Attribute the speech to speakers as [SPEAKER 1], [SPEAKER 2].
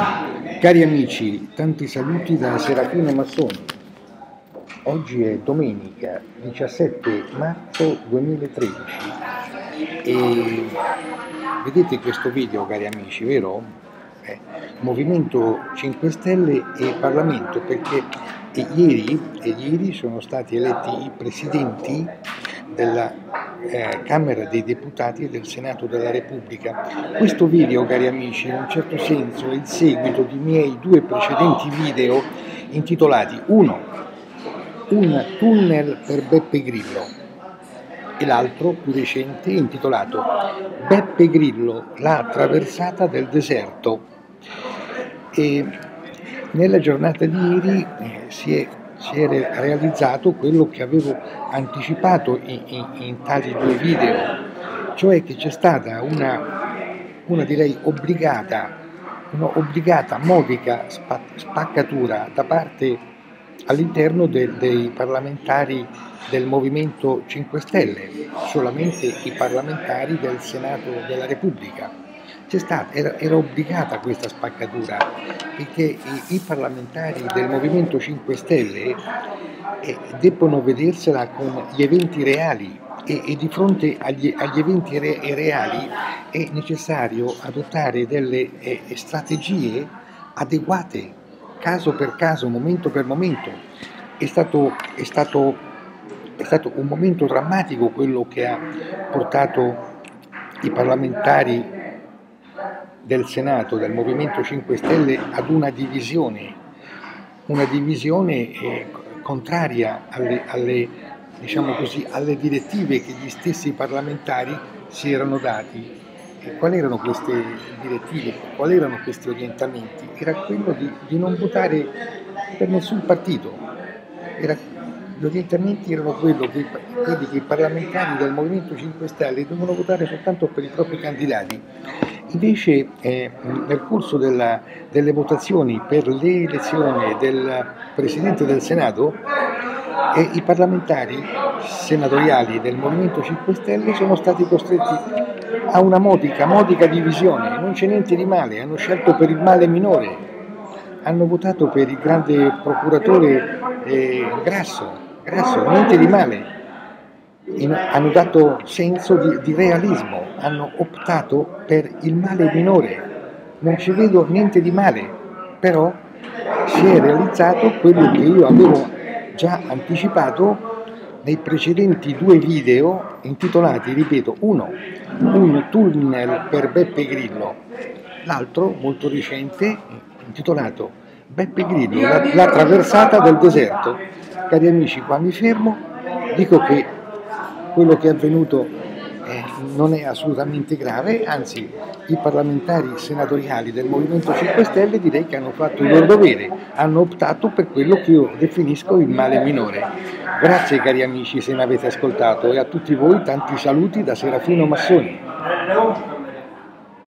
[SPEAKER 1] Cari amici, tanti saluti da Serafino Massoni. Oggi è domenica 17 marzo 2013 e vedete questo video cari amici, vero? Eh, Movimento 5 Stelle e Parlamento perché ieri, ieri sono stati eletti i presidenti della eh, Camera dei Deputati e del Senato della Repubblica. Questo video, cari amici, in un certo senso è il seguito di miei due precedenti video intitolati uno Un tunnel per Beppe Grillo e l'altro più recente intitolato Beppe Grillo, la traversata del deserto. E nella giornata di ieri eh, si è si è realizzato quello che avevo anticipato in, in, in tali due video, cioè che c'è stata una, una direi obbligata, una obbligata modica spaccatura da parte all'interno de, dei parlamentari del Movimento 5 Stelle, solamente i parlamentari del Senato della Repubblica stata, era, era, obbligata questa spaccatura perché i, i, parlamentari del Movimento 5 Stelle eh, debbono vedersela con gli eventi reali e, e di fronte agli, agli eventi re, reali è necessario adottare delle eh, strategie adeguate, caso per caso, momento per momento. È stato, è stato, è stato un momento drammatico quello che ha portato i parlamentari del Senato, del Movimento 5 Stelle, ad una divisione, una divisione eh, contraria alle, alle, diciamo così, alle, direttive che gli stessi parlamentari si erano dati. E quali erano queste direttive, quali erano questi orientamenti? Era quello di, di non votare per nessun partito. Era, gli orientamenti erano quelli che, quelli che i parlamentari del Movimento 5 Stelle dovevano votare soltanto per i propri candidati Invece eh, nel corso della, delle votazioni per l'elezione del Presidente del Senato eh, i parlamentari senatoriali del Movimento 5 Stelle sono stati costretti a una modica, modica divisione, non c'è niente di male, hanno scelto per il male minore, hanno votato per il grande procuratore eh, Grasso, Grasso, niente di male in, hanno dato senso di, di, realismo, hanno optato per il male minore. Non ci vedo niente di male, però si è realizzato quello che io avevo già anticipato nei precedenti due video intitolati, ripeto, uno, un tunnel per Beppe Grillo, l'altro, molto recente, intitolato Beppe Grillo, la, la traversata del deserto. Cari amici, qua mi fermo, dico che quello che è avvenuto eh, non è assolutamente grave, anzi i parlamentari senatoriali del Movimento 5 Stelle direi che hanno fatto il loro dovere, hanno optato per quello che io definisco il male minore. Grazie cari amici se mi avete ascoltato e a tutti voi tanti saluti da Serafino Massoni.